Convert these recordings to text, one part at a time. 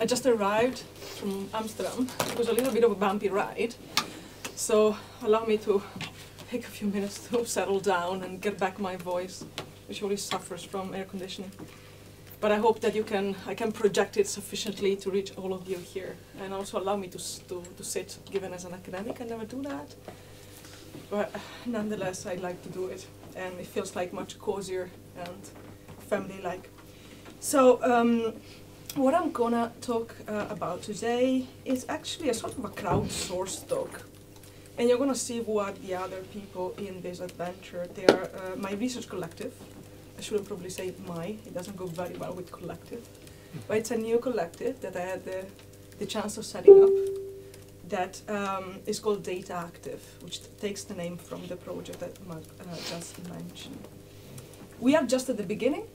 I just arrived from Amsterdam. It was a little bit of a bumpy ride, so allow me to take a few minutes to settle down and get back my voice, which always suffers from air conditioning. But I hope that you can, I can project it sufficiently to reach all of you here, and also allow me to, to, to sit, given as an academic I never do that. But nonetheless, I'd like to do it, and it feels like much cozier and family-like. So, um, what I'm gonna talk uh, about today is actually a sort of a crowdsourced talk. And you're gonna see what the other people in this adventure. They are uh, my research collective. I shouldn't probably say my, it doesn't go very well with collective. But it's a new collective that I had the, the chance of setting up that um, is called Data Active, which takes the name from the project that Mark uh, just mentioned. We are just at the beginning,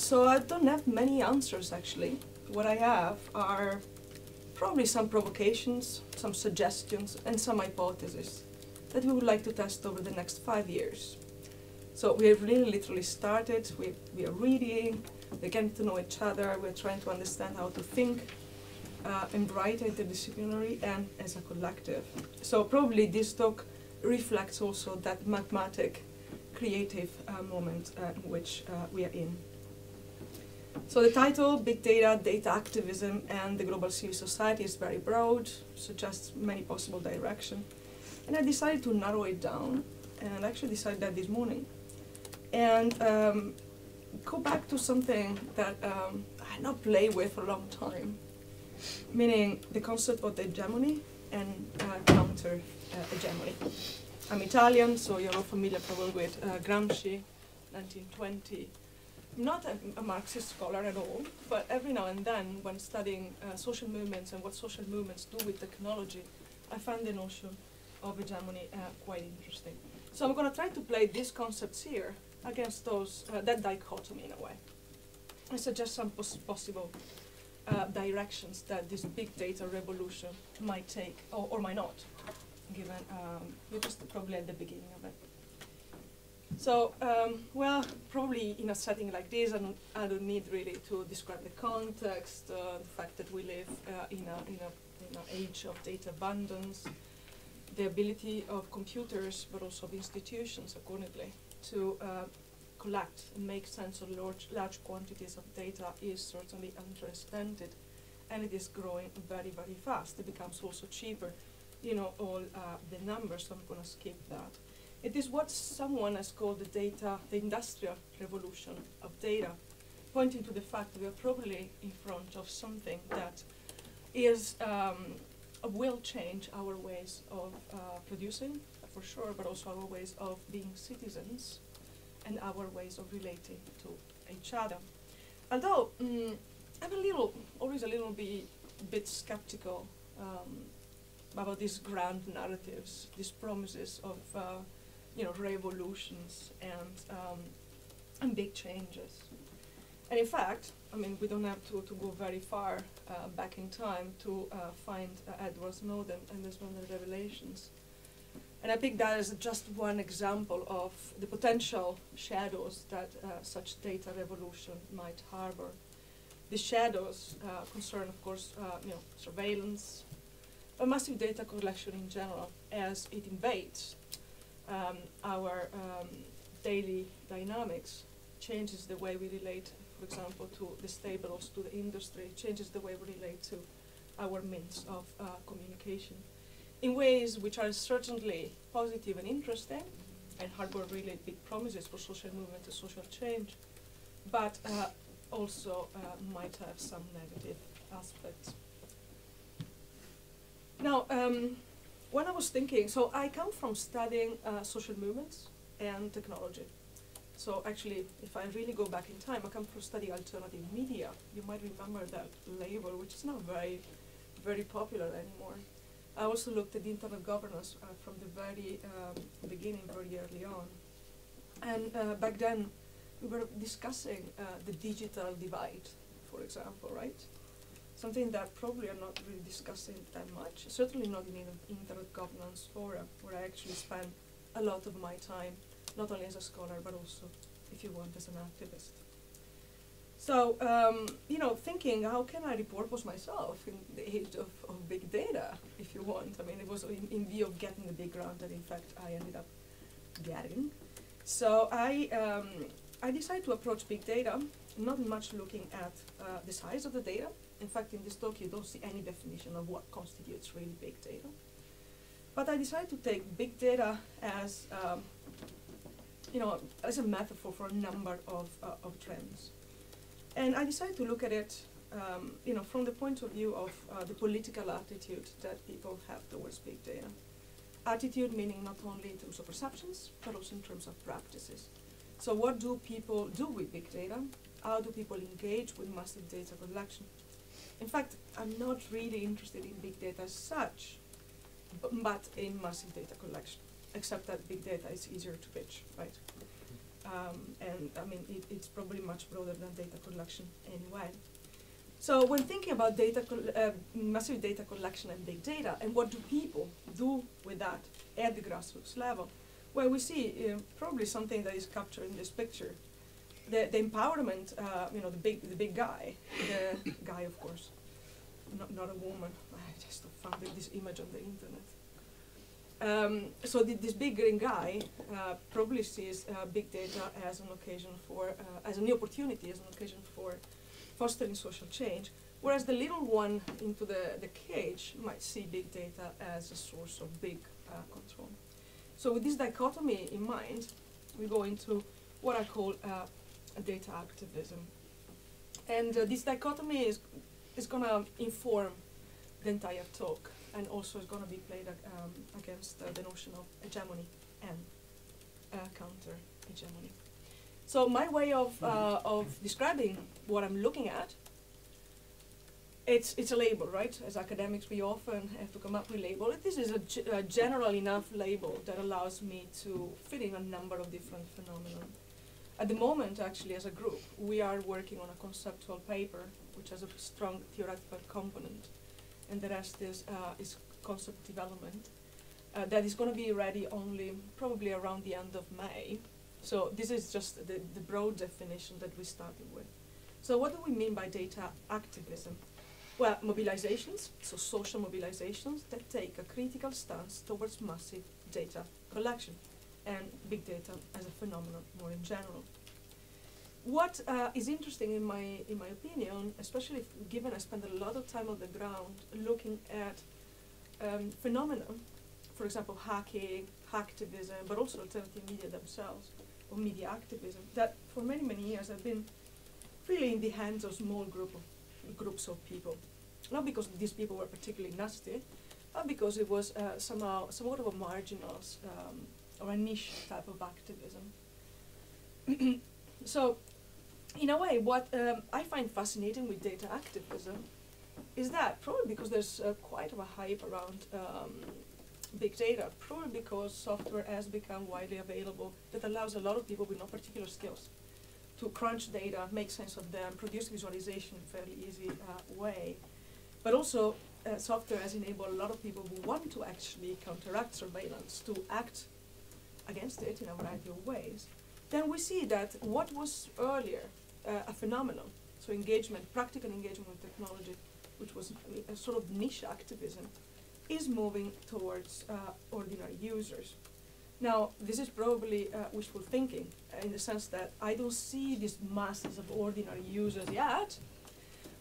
so I don't have many answers actually. What I have are probably some provocations, some suggestions, and some hypotheses that we would like to test over the next five years. So we have really literally started, we, we are reading, we're getting to know each other, we're trying to understand how to think uh, and write interdisciplinary and as a collective. So probably this talk reflects also that magmatic creative uh, moment uh, in which uh, we are in. So the title, Big Data, Data Activism, and the Global Civil Society is very broad, suggests many possible directions. And I decided to narrow it down, and actually decided that this morning. And um, go back to something that um, I had not played with for a long time, meaning the concept of hegemony and uh, counter uh, hegemony. I'm Italian, so you're all familiar probably with uh, Gramsci, 1920 not a, a, Marxist scholar at all, but every now and then, when studying uh, social movements and what social movements do with technology, I find the notion of hegemony uh, quite interesting. So I'm going to try to play these concepts here against those uh, that dichotomy in a way. I suggest some pos possible uh, directions that this big data revolution might take, or, or might not, given um, we're just probably at the beginning of it. So, um, well, probably in a setting like this, I don't, I don't need really to describe the context, uh, the fact that we live uh, in, a, in, a, in an age of data abundance, the ability of computers, but also of institutions, accordingly, to uh, collect and make sense of large, large quantities of data is certainly unprecedented, and it is growing very, very fast. It becomes also cheaper. You know, all uh, the numbers, so I'm going to skip that. It is what someone has called the data, the industrial revolution of data, pointing to the fact that we are probably in front of something that is um, will change our ways of uh, producing, for sure, but also our ways of being citizens and our ways of relating to each other. Although mm, I'm a little, always a little bit, bit skeptical um, about these grand narratives, these promises of uh, you know, revolutions and, um, and big changes. And in fact, I mean, we don't have to, to go very far uh, back in time to uh, find uh, Edward Snowden and the Snowden revelations. And I think that is just one example of the potential shadows that uh, such data revolution might harbor. The shadows uh, concern, of course, uh, you know, surveillance, but massive data collection in general as it invades um, our um, daily dynamics, changes the way we relate, for example, to the stables, to the industry, changes the way we relate to our means of uh, communication in ways which are certainly positive and interesting and harbor really big promises for social movement and social change, but uh, also uh, might have some negative aspects. Now, um, when I was thinking, so I come from studying uh, social movements and technology. So actually, if I really go back in time, I come from studying alternative media. You might remember that label, which is not very, very popular anymore. I also looked at the internet governance uh, from the very um, beginning, very early on. And uh, back then, we were discussing uh, the digital divide, for example, right? Something that probably are not really discussing that much, certainly not in internet governance forum, where I actually spend a lot of my time, not only as a scholar, but also, if you want, as an activist. So, um, you know, thinking how can I repurpose myself in the age of, of big data, if you want. I mean, it was in, in view of getting the big grant that in fact I ended up getting. So I, um, I decided to approach big data, not much looking at uh, the size of the data. In fact, in this talk, you don't see any definition of what constitutes really big data. But I decided to take big data as, um, you know, as a metaphor for a number of, uh, of trends. And I decided to look at it, um, you know, from the point of view of uh, the political attitude that people have towards big data. Attitude meaning not only in terms of perceptions, but also in terms of practices. So what do people do with big data? How do people engage with massive data collection? In fact, I'm not really interested in big data as such, but in massive data collection, except that big data is easier to pitch, right? Um, and I mean, it, it's probably much broader than data collection anyway. So when thinking about data, uh, massive data collection and big data, and what do people do with that at the grassroots level? Well, we see uh, probably something that is captured in this picture. The, the empowerment, uh, you know, the big, the big guy, the guy, of course, not, not a woman. I just found this image on the internet. Um, so th this big green guy uh, probably sees uh, big data as an occasion for, uh, as a new opportunity, as an occasion for fostering social change, whereas the little one into the, the cage might see big data as a source of big uh, control. So with this dichotomy in mind, we go into what I call uh, data activism. And uh, this dichotomy is, is going to inform the entire talk and also is going to be played um, against uh, the notion of hegemony and uh, counter hegemony. So my way of, uh, of describing what I'm looking at, it's, it's a label, right? As academics, we often have to come up with a label. This is a, a general enough label that allows me to fit in a number of different phenomena. At the moment, actually, as a group, we are working on a conceptual paper which has a strong theoretical component, and the rest is, uh, is concept development. Uh, that is going to be ready only probably around the end of May. So this is just the, the broad definition that we started with. So what do we mean by data activism? Well, mobilizations, so social mobilizations that take a critical stance towards massive data collection and big data as a phenomenon more in general. What uh, is interesting in my, in my opinion, especially given I spend a lot of time on the ground looking at um, phenomena, for example, hacking, hacktivism, but also alternative media themselves, or media activism that for many, many years have been really in the hands of small group of, groups of people. Not because these people were particularly nasty, but because it was uh, somehow somewhat of a marginal um, or a niche type of activism. so, in a way, what um, I find fascinating with data activism is that probably because there's uh, quite of a hype around um, big data, probably because software has become widely available that allows a lot of people with no particular skills to crunch data, make sense of them, produce visualization in a fairly easy uh, way. But also, uh, software has enabled a lot of people who want to actually counteract surveillance to act against it in a variety of ways. Then we see that what was earlier uh, a phenomenon, so engagement, practical engagement with technology, which was a sort of niche activism, is moving towards uh, ordinary users. Now, this is probably uh, wishful thinking uh, in the sense that I don't see these masses of ordinary users yet,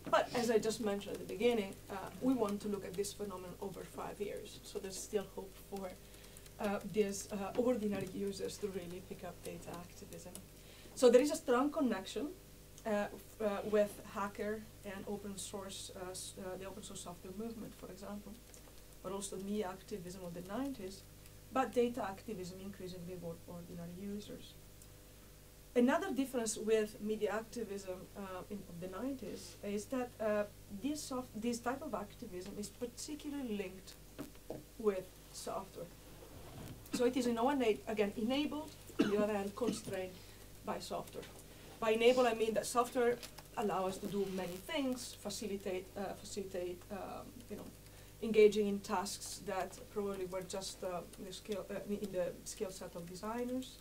but as I just mentioned at the beginning, uh, we want to look at this phenomenon over five years, so there's still hope for uh, these uh, ordinary users to really pick up data activism. So there is a strong connection with hacker and open source, the open source software movement, for example but also media activism of the 90s, but data activism increasingly with ordinary users. Another difference with media activism uh, in the 90s is that uh, this, this type of activism is particularly linked with software. So it is in one way, again, enabled, on the other hand, constrained by software. By enable, I mean that software allows us to do many things, facilitate, uh, facilitate um, you know, engaging in tasks that probably were just uh, the skill, uh, in the skill set of designers.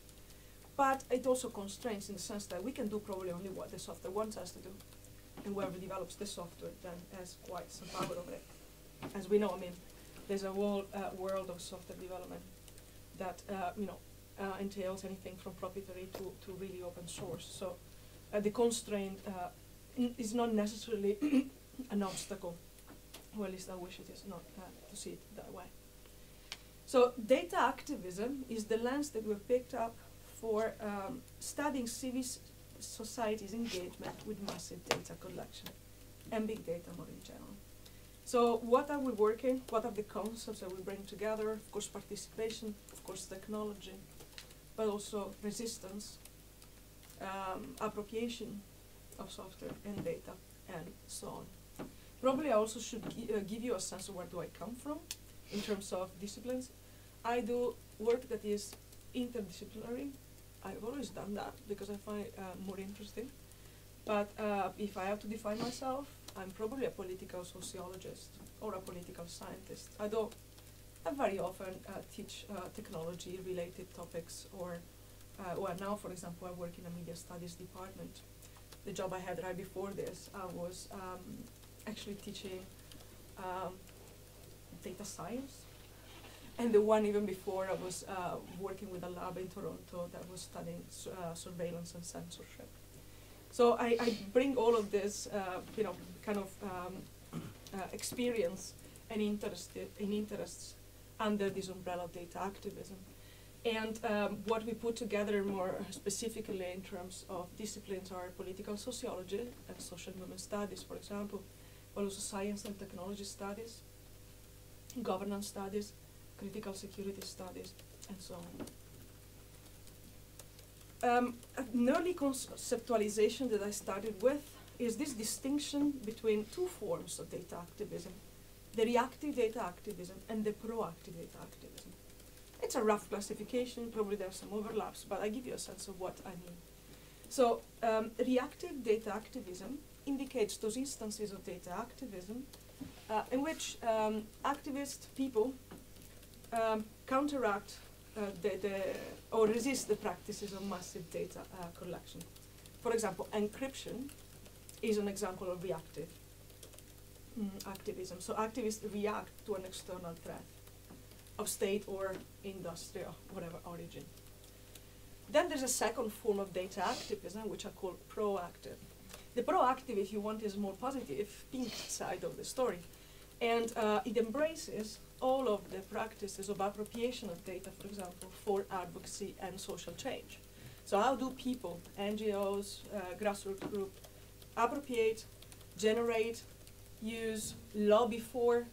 but it also constrains in the sense that we can do probably only what the software wants us to do. And whoever develops the software then has quite some power over it. As we know, I mean, there's a whole uh, world of software development that, uh, you know, uh, entails anything from proprietary to, to really open source. So uh, the constraint is not necessarily an obstacle, or at least I wish it is not to see it that way. So data activism is the lens that we've picked up for um, studying civil society's engagement with massive data collection and big data more in general. So what are we working? What are the concepts that we bring together? Of course, participation, of course, technology, but also resistance, um, appropriation of software and data, and so on. Probably I also should gi- uh, give you a sense of where do I come from in terms of disciplines. I do work that is interdisciplinary. I've always done that because I find it uh, more interesting. But uh, if I have to define myself, I'm probably a political sociologist or a political scientist. I don't. I very often uh, teach uh, technology-related topics, or uh, well, now, for example, I work in a media studies department. The job I had right before this, I was um, actually teaching um, data science, and the one even before, I was uh, working with a lab in Toronto that was studying uh, surveillance and censorship. So I, I bring all of this, uh, you know, kind of um, uh, experience and interest in interests under this umbrella of data activism. And um, what we put together more specifically in terms of disciplines are political sociology and social movement studies, for example, but also science and technology studies, governance studies, critical security studies, and so on. Um, an early conceptualization that I started with is this distinction between two forms of data activism the reactive data activism and the proactive data activism. It's a rough classification, probably there are some overlaps, but I give you a sense of what I mean. So, um, reactive data activism indicates those instances of data activism uh, in which um, activist people um, counteract uh, the, the, or resist the practices of massive data uh, collection. For example, encryption is an example of reactive mm, activism. So activists react to an external threat of state or industry or whatever origin. Then there's a second form of data activism, which I call proactive. The proactive, if you want, is more positive, pink side of the story. And uh, it embraces all of the practices of appropriation of data, for example, for advocacy and social change. So how do people, NGOs, uh, grassroots groups, appropriate, generate, use, lobby for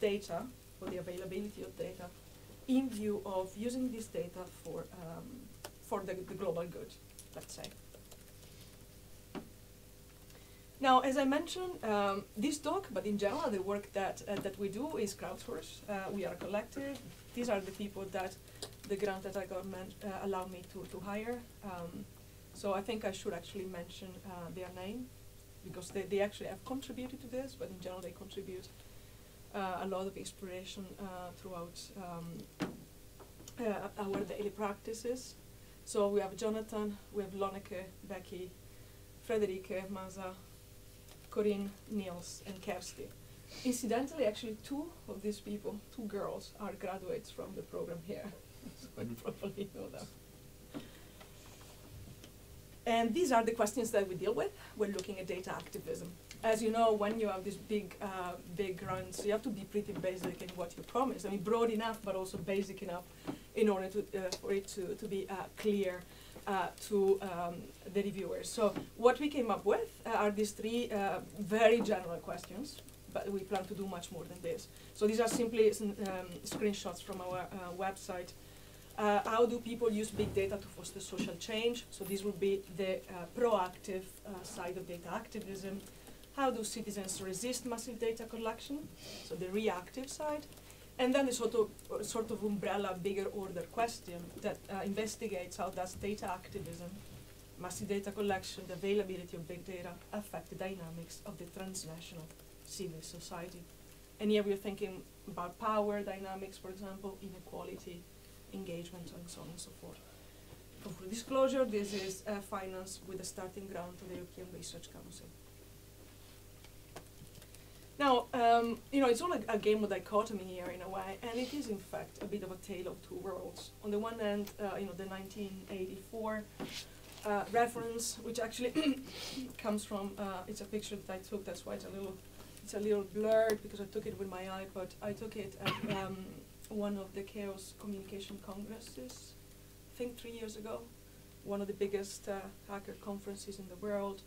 data, for the availability of data, in view of using this data for, um, for the, the global good, let's say. Now, as I mentioned, um, this talk, but in general, the work that, uh, that we do is crowdsourced. Uh, we are a collective. These are the people that the grant that I got uh, allowed me to, to hire. Um, so I think I should actually mention uh, their name because they, they actually have contributed to this, but in general, they contribute uh, a lot of inspiration uh, throughout um, uh, our daily practices. So we have Jonathan, we have Lonneke, Becky, Frederike, Maza, Corinne, Niels, and Kersti. Incidentally, actually, two of these people, two girls, are graduates from the program here. so you probably know them. And these are the questions that we deal with when looking at data activism. As you know, when you have these big, uh, big grants, you have to be pretty basic in what you promise. I mean, broad enough, but also basic enough in order to, uh, for it to, to be uh, clear uh, to um, the reviewers. So what we came up with uh, are these three uh, very general questions, but we plan to do much more than this. So these are simply um, screenshots from our website. Uh, how do people use big data to foster social change? So this would be the uh, proactive uh, side of data activism. How do citizens resist massive data collection? So the reactive side. And then the sort of, sort of umbrella, bigger order question that uh, investigates how does data activism, massive data collection, the availability of big data affect the dynamics of the transnational civil society. And here we're thinking about power dynamics, for example, inequality, engagement, and so on and so forth. for full disclosure, this is uh, financed with the starting grant of the European Research Council. Now, um, you know, it's all a, a, game of dichotomy here in a way, and it is in fact a bit of a tale of two worlds. On the one hand, uh, you know, the 1984 uh, reference, which actually comes from, uh, it's a picture that I took, that's why it's a little, it's a little blurred because I took it with my iPod. I took it at um, one of the Chaos Communication Congresses, I think three years ago, one of the biggest uh, hacker conferences in the world.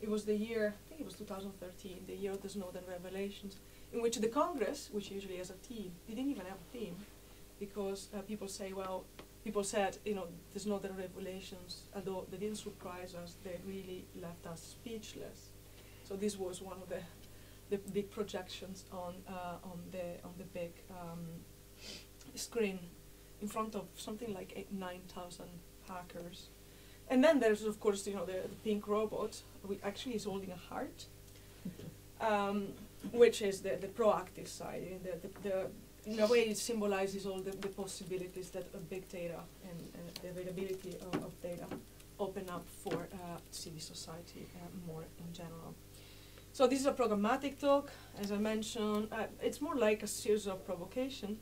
It was the year, I think it was 2013, the year of the Snowden revelations, in which the Congress, which usually has a theme, didn't even have a theme, because uh, people say, well, people said, you know, the Snowden revelations, although they didn't surprise us, they really left us speechless. So this was one of the, the big projections on, uh, on, the, on the big um, screen in front of something like eight, 9,000 hackers. And then there's, of course, you know, the, the pink robot, which actually is holding a heart, um, which is the, the proactive side. The, the, the, in a way, it symbolizes all the, the possibilities that big data and the availability of, of, data open up for uh, civil society uh, more in general. So this is a programmatic talk, as I mentioned. Uh, it's more like a series of provocation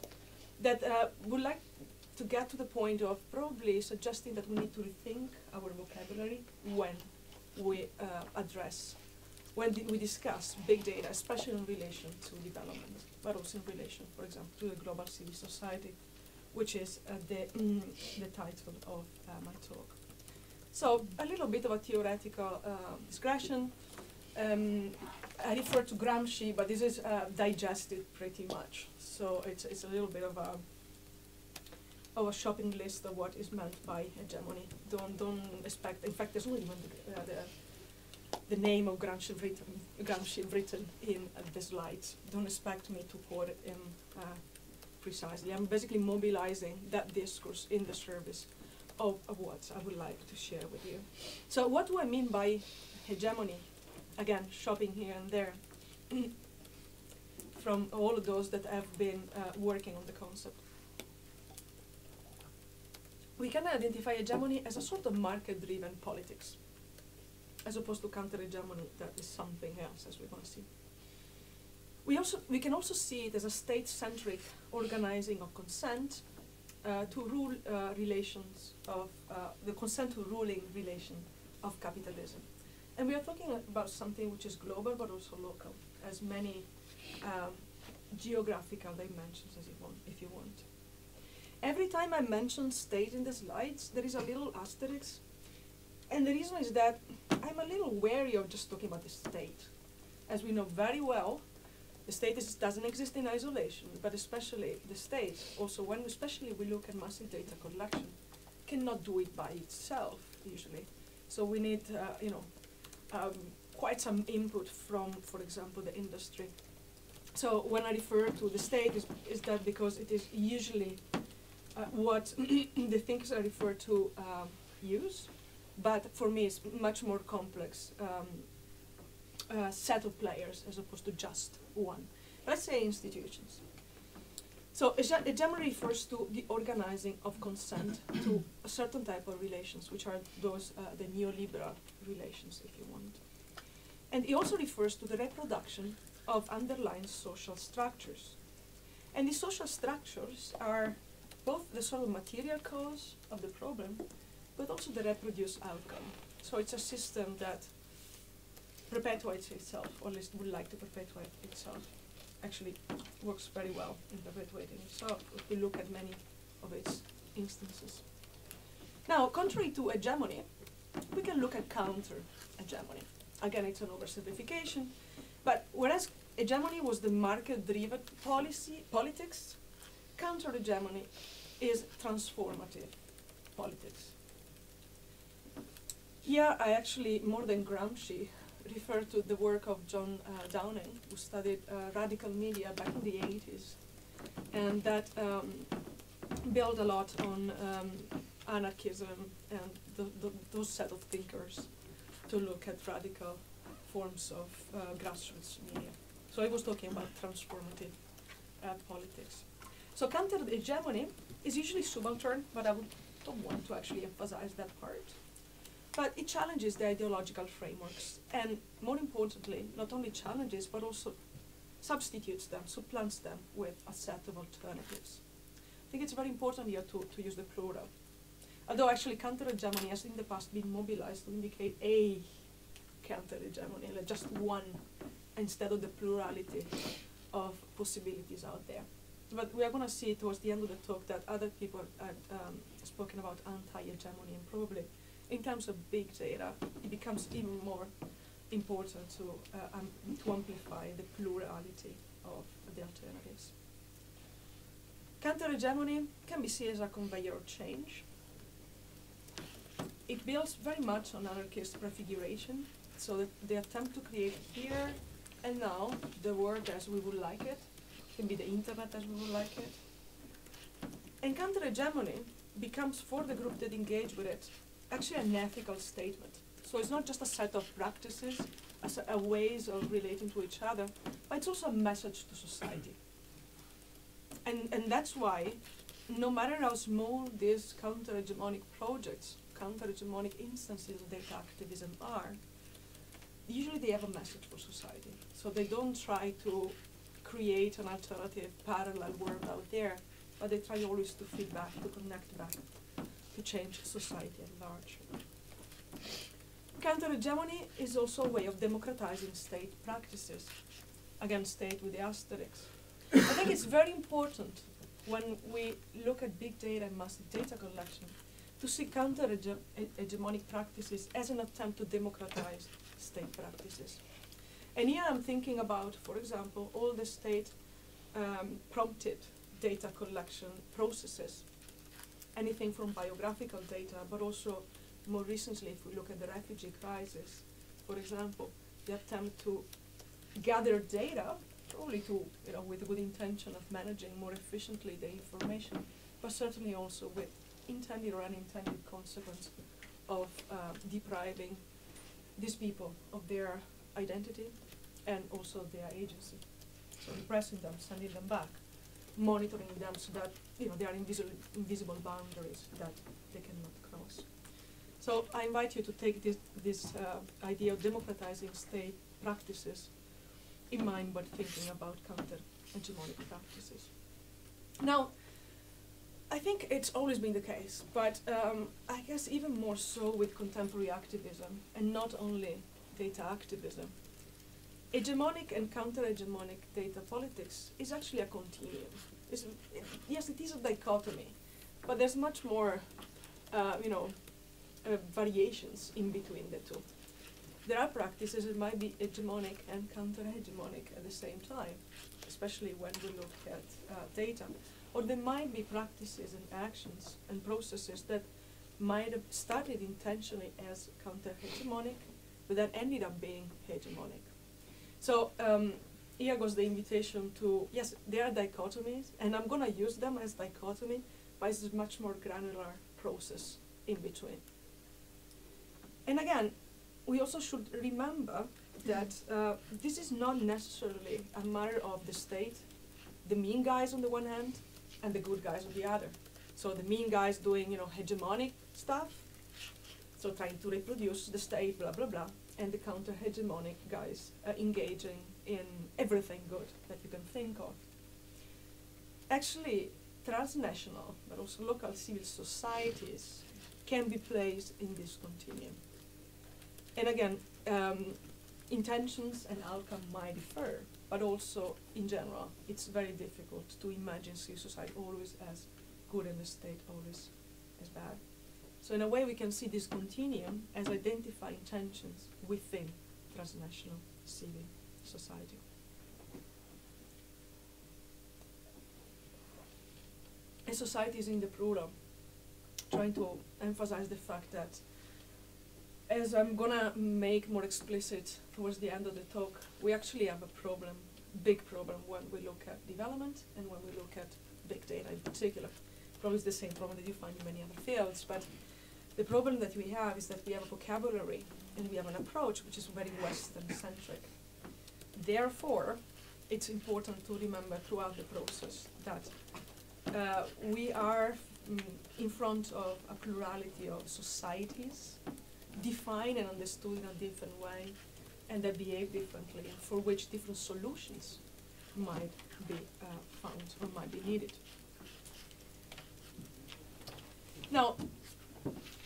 that uh, would like to get to the point of probably suggesting that we need to rethink our vocabulary when we uh, address, when we discuss big data, especially in relation to development, but also in relation, for example, to the global civil society, which is uh, the, mm, the title of uh, my talk. So a little bit of a theoretical uh, discretion. Um, I refer to Gramsci, but this is uh, digested pretty much. So it's, it's a little bit of a a shopping list of what is meant by hegemony. Don't don't expect. In fact, there's not even the, uh, the, the name of Gramsci written, Gramsci written in uh, the slides. Don't expect me to quote it in uh, precisely. I'm basically mobilizing that discourse in the service of, of what I would like to share with you. So, what do I mean by hegemony? Again, shopping here and there. from all of those that have been uh, working on the concept we can identify hegemony as a sort of market-driven politics, as opposed to counter-hegemony that is something else, as we're going to see. We, also, we can also see it as a state-centric organizing of consent uh, to rule uh, relations of, uh, the consent to ruling relation of capitalism. And we are talking about something which is global but also local, as many um, geographical dimensions as you want, if you want. Every time I mention state in the slides, there is a little asterisk. And the reason is that I'm a little wary of just talking about the state. As we know very well, the state is, doesn't exist in isolation, but especially the state, also when especially we look at massive data collection, cannot do it by itself, usually. So we need, uh, you know, um, quite some input from, for example, the industry. So when I refer to the state, is, is that because it is usually uh, what the things I refer to um, use, but for me it's much more complex um, uh, set of players as opposed to just one. Let's say institutions. So hegemony refers to the organizing of consent to a certain type of relations, which are those uh, the neoliberal relations, if you want. And it also refers to the reproduction of underlying social structures. And these social structures are both the sort of material cause of the problem, but also the reproduced outcome. So it's a system that perpetuates itself, or at least would like to perpetuate itself. Actually, works very well in perpetuating itself if we look at many of its instances. Now, contrary to hegemony, we can look at counter hegemony. Again, it's an oversimplification, but whereas hegemony was the market-driven policy politics, counter-hegemony is transformative politics. Here I actually, more than Gramsci, refer to the work of John uh, Downing, who studied uh, radical media back in the 80s, and that um, built a lot on um, anarchism and the, the, those set of thinkers to look at radical forms of uh, grassroots media. So I was talking about transformative uh, politics. So counter hegemony is usually subaltern, but I would don't want to actually emphasize that part. But it challenges the ideological frameworks, and more importantly, not only challenges, but also substitutes them, supplants them with a set of alternatives. I think it's very important here to, to use the plural. Although actually counter-hegemony has in the past been mobilized to indicate a counter-hegemony, like just one, instead of the plurality of possibilities out there. But we are going to see towards the end of the talk that other people have um, spoken about anti-hegemony, and probably in terms of big data, it becomes even more important to, uh, um, to amplify the plurality of the alternatives. Counter-hegemony can be seen as a conveyor of change. It builds very much on anarchist prefiguration, so they attempt to create here and now the world as we would like it, can be the internet as we would like it. And counter-hegemony becomes, for the group that engage with it, actually an ethical statement. So it's not just a set of practices, a, a ways of relating to each other, but it's also a message to society. And, and that's why, no matter how small these counter-hegemonic projects, counter-hegemonic instances of data activism are, usually they have a message for society. So they don't try to create an alternative parallel world out there, but they try always to feed back, to connect back, to change society at large. Counter-hegemony is also a way of democratizing state practices. Again, state with the asterisk. I think it's very important when we look at big data and massive data collection to see counter-hegemonic practices as an attempt to democratize state practices. And here I'm thinking about, for example, all the state um, prompted data collection processes. Anything from biographical data, but also more recently, if we look at the refugee crisis, for example, the attempt to gather data, probably to, you know, with good intention of managing more efficiently the information, but certainly also with intended or unintended consequence of uh, depriving these people of their identity and also their agency. So repressing them, sending them back, monitoring them so that you know there are invisible, invisible boundaries that they cannot cross. So I invite you to take this, this uh, idea of democratizing state practices in mind when thinking about counter-hegemonic practices. Now, I think it's always been the case, but um, I guess even more so with contemporary activism, and not only data activism. Hegemonic and counter-hegemonic data politics is actually a continuum. It, yes, it is a dichotomy, but there's much more, uh, you know, uh, variations in between the two. There are practices that might be hegemonic and counter-hegemonic at the same time, especially when we look at uh, data. Or there might be practices and actions and processes that might have started intentionally as counter-hegemonic, but that ended up being hegemonic. So um, here goes the invitation to, yes, there are dichotomies, and I'm going to use them as dichotomy, but it's a much more granular process in between. And again, we also should remember that uh, this is not necessarily a matter of the state, the mean guys on the one hand, and the good guys on the other. So the mean guys doing, you know, hegemonic stuff, so trying to reproduce the state, blah, blah, blah, and the counter-hegemonic guys uh, engaging in everything good that you can think of. Actually, transnational, but also local civil societies can be placed in this continuum. And again, um, intentions and outcome might differ, but also in general, it's very difficult to imagine civil society always as good and the state always as bad. So in a way, we can see this continuum as identifying tensions within transnational civil society. And society is in the plural, trying to emphasize the fact that as I'm gonna make more explicit towards the end of the talk, we actually have a problem, big problem when we look at development and when we look at big data in particular. Probably it's the same problem that you find in many other fields, but the problem that we have is that we have a vocabulary and we have an approach which is very Western centric. Therefore, it's important to remember throughout the process that uh, we are mm, in front of a plurality of societies, defined and understood in a different way, and that behave differently, and for which different solutions might be uh, found or might be needed. Now,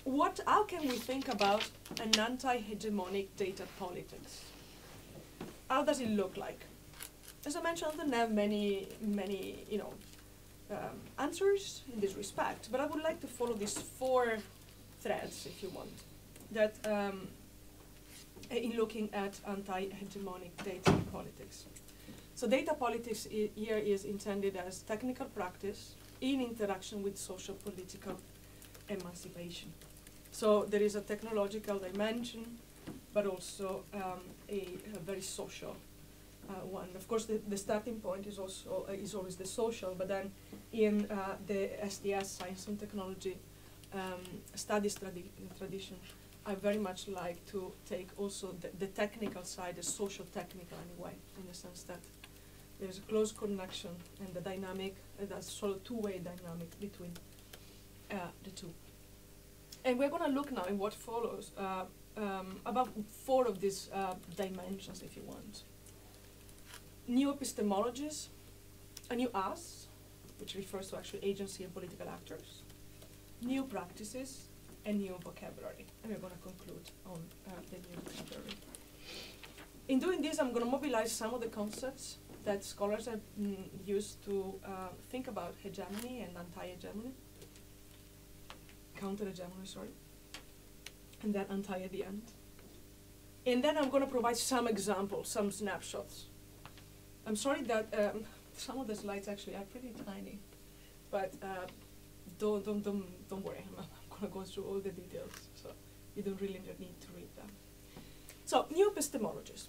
what, how can we think about an anti-hegemonic data politics? How does it look like? As I mentioned, I don't have many, many, you know, um, answers in this respect, but I would like to follow these four threads, if you want, that um, in looking at anti-hegemonic data politics. So data politics here is intended as technical practice in interaction with social political emancipation. So there is a technological dimension, but also um, a, a, very social uh, one. Of course, the, the starting point is also uh, is always the social, but then in uh, the STS, science and technology um, studies tradi tradition, I very much like to take also the, the technical side, the social technical anyway, in the sense that there's a close connection and the dynamic, uh, that's sort of two-way dynamic between uh, the two. And we're going to look now in what follows uh, um, about four of these uh, dimensions, if you want. New epistemologies, a new us, which refers to actually agency and political actors, new practices, and new vocabulary. And we're going to conclude on uh, the new vocabulary. In doing this, I'm going to mobilize some of the concepts that scholars have mm, used to uh, think about hegemony and anti-hegemony, counter-hegemony, sorry, and then anti at the end. And then I'm going to provide some examples, some snapshots. I'm sorry that um, some of the slides actually are pretty tiny, but uh, don't, don't, don't, don't worry, going to go through all the details, so you don't really need to read them. So, new epistemologies.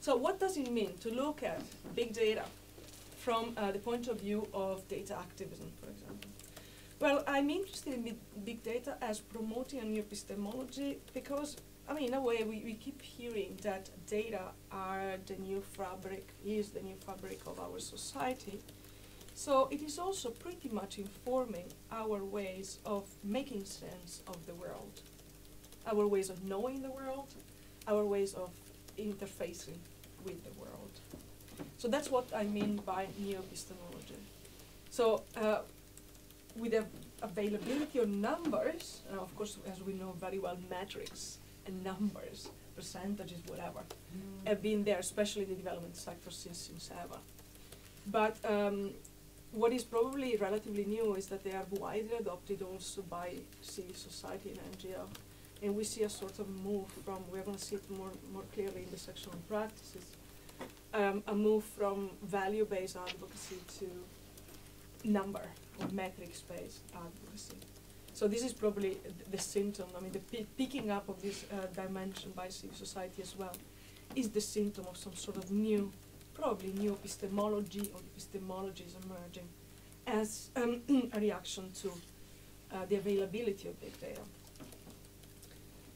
So what does it mean to look at big data from uh, the point of view of data activism, for example? Well, I'm interested in big data as promoting a new epistemology because, I mean, in a way, we, we keep hearing that data are the new fabric, is the new fabric of our society. So it is also pretty much informing our ways of making sense of the world, our ways of knowing the world, our ways of interfacing with the world. So that's what I mean by neo-epistemology. So uh, with the availability of numbers, uh, of course, as we know very well, metrics and numbers, percentages, whatever, mm. have been there, especially in the development sector since, since ever. But um, what is probably relatively new is that they are widely adopted also by civil society and NGO and we see a sort of move from, we're going to see it more, more clearly in the section on practices, um, a move from value-based advocacy to number or metrics-based advocacy. So this is probably the symptom, I mean the picking up of this uh, dimension by civil society as well is the symptom of some sort of new, probably new epistemology or epistemologies emerging as um, a reaction to uh, the availability of big data.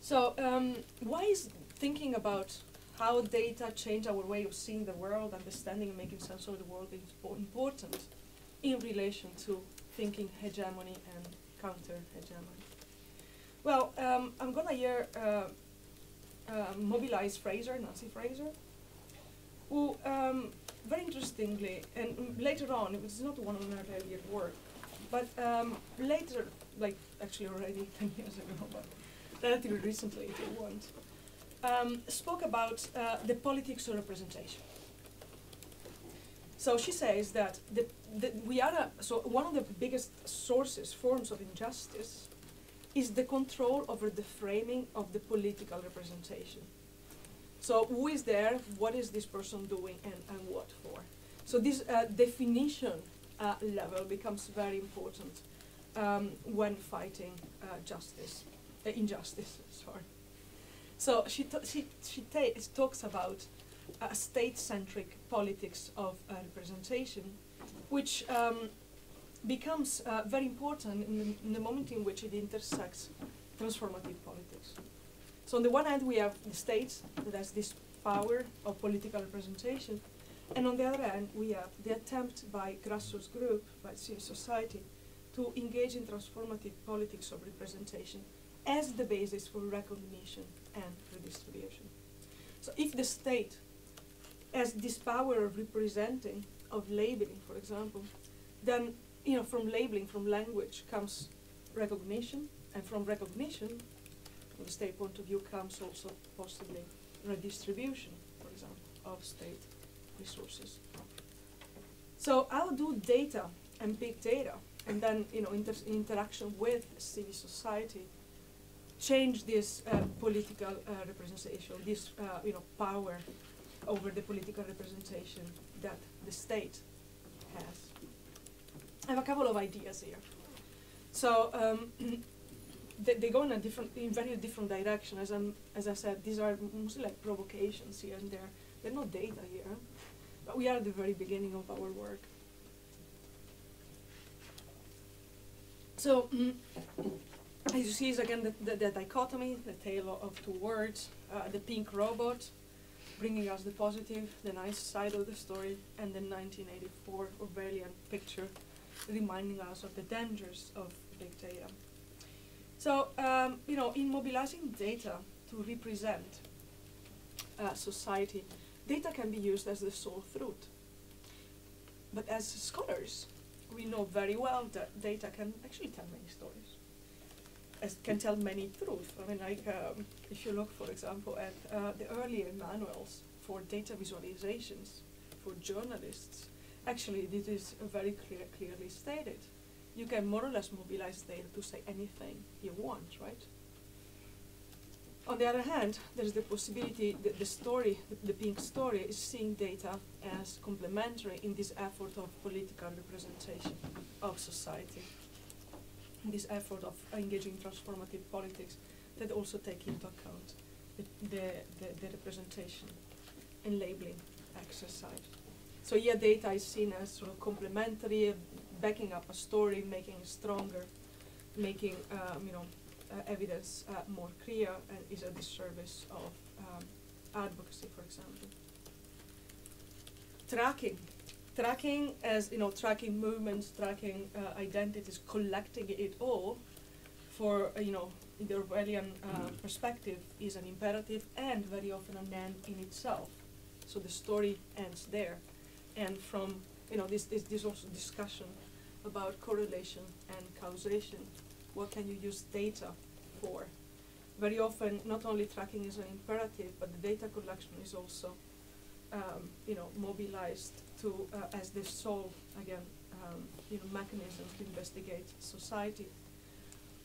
So um, why is thinking about how data change our way of seeing the world, understanding and making sense of the world is important in relation to thinking hegemony and counter-hegemony? Well, um, I'm gonna here uh, uh, mobilize Fraser, Nancy Fraser, who um, very interestingly, and later on, it was not one of her earlier work, but um, later, like actually already 10 years ago, but relatively recently, if you want, um, spoke about uh, the politics of representation. So she says that the, the, we are a, so one of the biggest sources, forms of injustice, is the control over the framing of the political representation. So who is there, what is this person doing, and, and what for? So this uh, definition uh, level becomes very important um, when fighting uh, justice uh, injustice. Sorry. So she she she talks about a state-centric politics of uh, representation, which um, becomes uh, very important in the, in the, moment in which it intersects transformative politics. So on the one hand, we have the state that has this power of political representation, and on the other hand, we have the attempt by grassroots group, by civil society, to engage in transformative politics of representation as the basis for recognition and redistribution. So if the state has this power of representing, of labeling, for example, then you know from labeling, from language comes recognition, and from recognition, from the state point of view, comes also possibly redistribution, for example, of state resources. So how do data and big data, and then you know inter interaction with civil society, change this uh, political uh, representation, this uh, you know power over the political representation that the state has? I have a couple of ideas here. So um, they, they, go in a different, in very different direction. As, I'm, as I said, these are mostly like provocations here and there. There's no data here, but we are at the very beginning of our work. So, mm, as you see, is again the, the, the, dichotomy, the tale of two words, uh, the pink robot, bringing us the positive, the nice side of the story, and the 1984 Orwellian picture, reminding us of the dangers of big data. So, um, you know, in mobilizing data to represent uh, society, data can be used as the sole truth. But as scholars, we know very well that data can actually tell many stories. Can tell many truths. I mean, like um, if you look, for example, at uh, the earlier manuals for data visualizations for journalists, actually this is very clear, clearly stated you can more or less mobilize data to say anything you want, right? On the other hand, there's the possibility that the story, the, the pink story, is seeing data as complementary in this effort of political representation of society. In this effort of engaging transformative politics that also take into account the, the, the, the representation and labeling exercise. So yeah, data is seen as sort of complementary, backing up a story, making it stronger, making um, you know uh, evidence uh, more clear, and is at the service of um, advocacy, for example. Tracking, tracking as you know, tracking movements, tracking uh, identities, collecting it all, for uh, you know, the Orwellian uh, perspective, is an imperative and very often an end in itself. So the story ends there, and from you know this this, this also discussion about correlation and causation. What can you use data for? Very often, not only tracking is an imperative, but the data collection is also, um, you know, mobilized to uh, as the sole again, um, you know, mechanism to investigate society.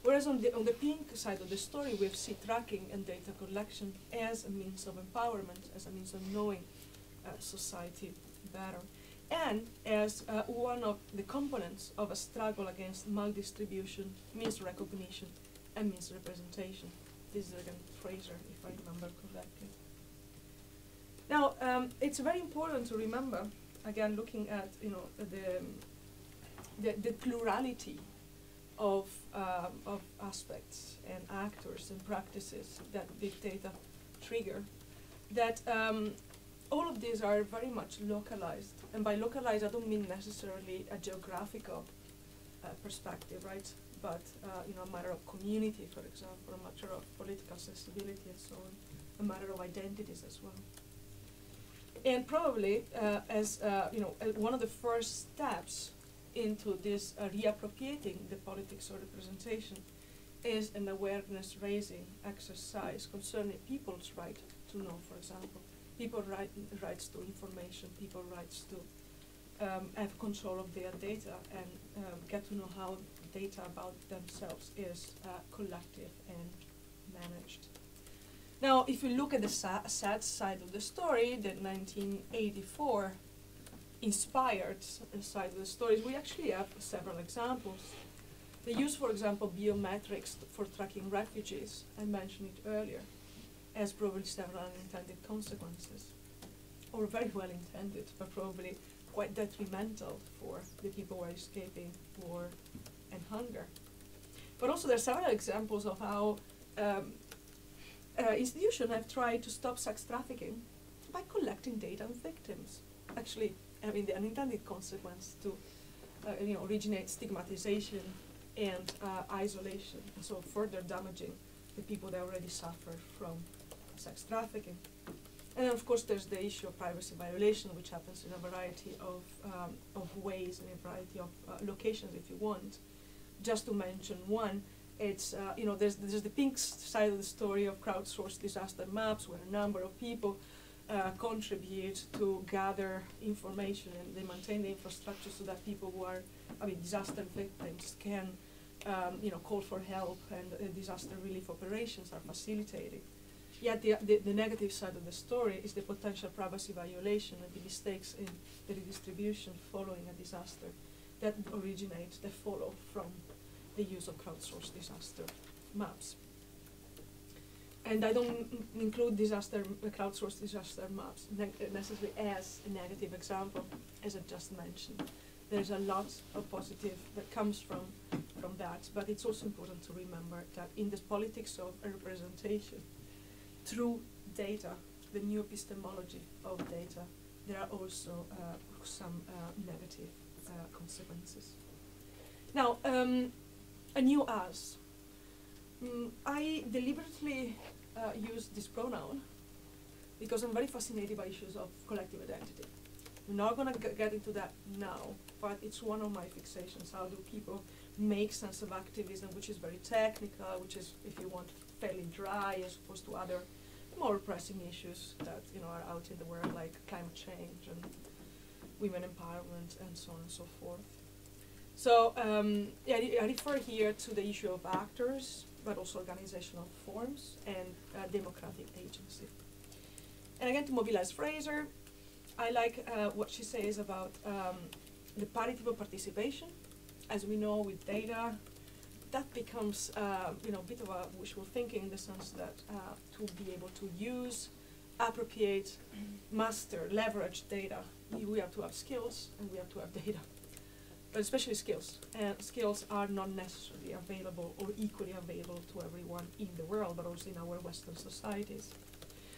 Whereas on the on the pink side of the story, we see tracking and data collection as a means of empowerment, as a means of knowing uh, society better and as uh, one of the components of a struggle against maldistribution, misrecognition, and misrepresentation. This is again Fraser, if I remember correctly. Now, um, it's very important to remember, again, looking at you know the the, the plurality of um, of aspects and actors and practices that big data trigger, that um, all of these are very much localized. And by localized, I don't mean necessarily a geographical uh, perspective, right? But uh, you know, a matter of community, for example, a matter of political sensibility and so on, a matter of identities as well. And probably, uh, as uh, you know, one of the first steps into this uh, reappropriating the politics of representation is an awareness raising exercise concerning people's right to know, for example people right, rights to information, people rights to um, have control of their data and um, get to know how data about themselves is uh, collected and managed. Now, if you look at the sa sad side of the story, the 1984 inspired side of the story, we actually have several examples. They use, for example, biometrics for tracking refugees. I mentioned it earlier has probably several unintended consequences, or very well intended, but probably quite detrimental for the people who are escaping war and hunger. But also there are several examples of how um, uh, institutions have tried to stop sex trafficking by collecting data on victims. Actually, having the unintended consequence to uh, you know, originate stigmatization and uh, isolation, and so further damaging the people that already suffer from sex trafficking. And then of course there's the issue of privacy violation, which happens in a variety of, um, of ways and a variety of uh, locations if you want. Just to mention one, it's, uh, you know, there's, there's the pink side of the story of crowdsourced disaster maps where a number of people uh, contribute to gather information and they maintain the infrastructure so that people who are, I mean, disaster victims can, um, you know, call for help and uh, disaster relief operations are facilitated. Yet the, the, the, negative side of the story is the potential privacy violation and the mistakes in the redistribution following a disaster that originate, that follow from the use of crowdsourced disaster maps. And I don't include disaster, uh, crowdsourced disaster maps necessarily as a negative example, as I just mentioned. There's a lot of positive that comes from, from that, but it's also important to remember that in the politics of representation, through data, the new epistemology of data, there are also uh, some uh, negative uh, consequences. Now, um, a new us. Mm, I deliberately uh, use this pronoun because I'm very fascinated by issues of collective identity. We're not going to get into that now, but it's one of my fixations. How do people make sense of activism, which is very technical, which is, if you want, fairly dry as opposed to other more pressing issues that you know are out in the world, like climate change and women empowerment and so on and so forth. So um, yeah, I refer here to the issue of actors, but also organizational forms and uh, democratic agency. And again, to mobilize Fraser, I like uh, what she says about um, the parity of participation. As we know with data, that becomes uh, you know a bit of a wishful thinking in the sense that uh, to be able to use, appropriate, master, leverage data, we have to have skills and we have to have data but especially skills. And skills are not necessarily available or equally available to everyone in the world, but also in our Western societies.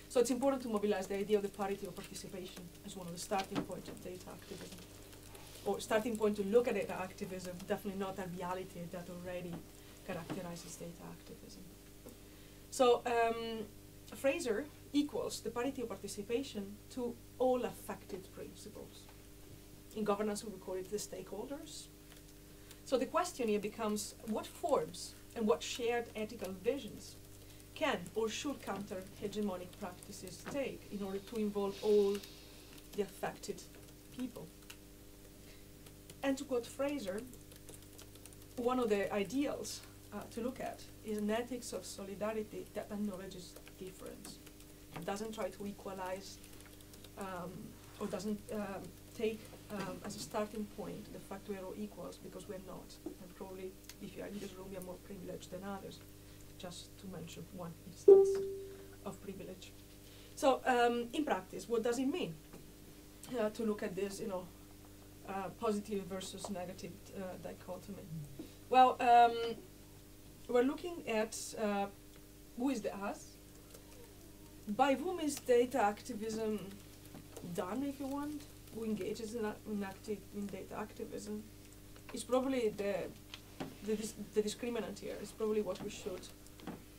So it's important to mobilize the idea of the parity of participation as one of the starting points of data activism. Or starting point to look at data activism, definitely not a reality that already characterizes data activism. So um, Fraser equals the parity of participation to all affected principles in governance we call it the stakeholders. So the question here becomes what forms and what shared ethical visions can or should counter hegemonic practices take in order to involve all the affected people. And to quote Fraser, one of the ideals uh, to look at is an ethics of solidarity that acknowledges difference. Doesn't try to equalize um, or doesn't um, take um, as a starting point the fact we're all equals because we're not. And probably if you are in this room, you're more privileged than others, just to mention one instance of privilege. So um, in practice, what does it mean uh, to look at this, you know, uh, positive versus negative uh, dichotomy? Well, um, we're looking at uh, who is the us, by whom is data activism done, if you want, who engages in, in, active, in data activism It's probably the, the, dis the discriminant here, is probably what we should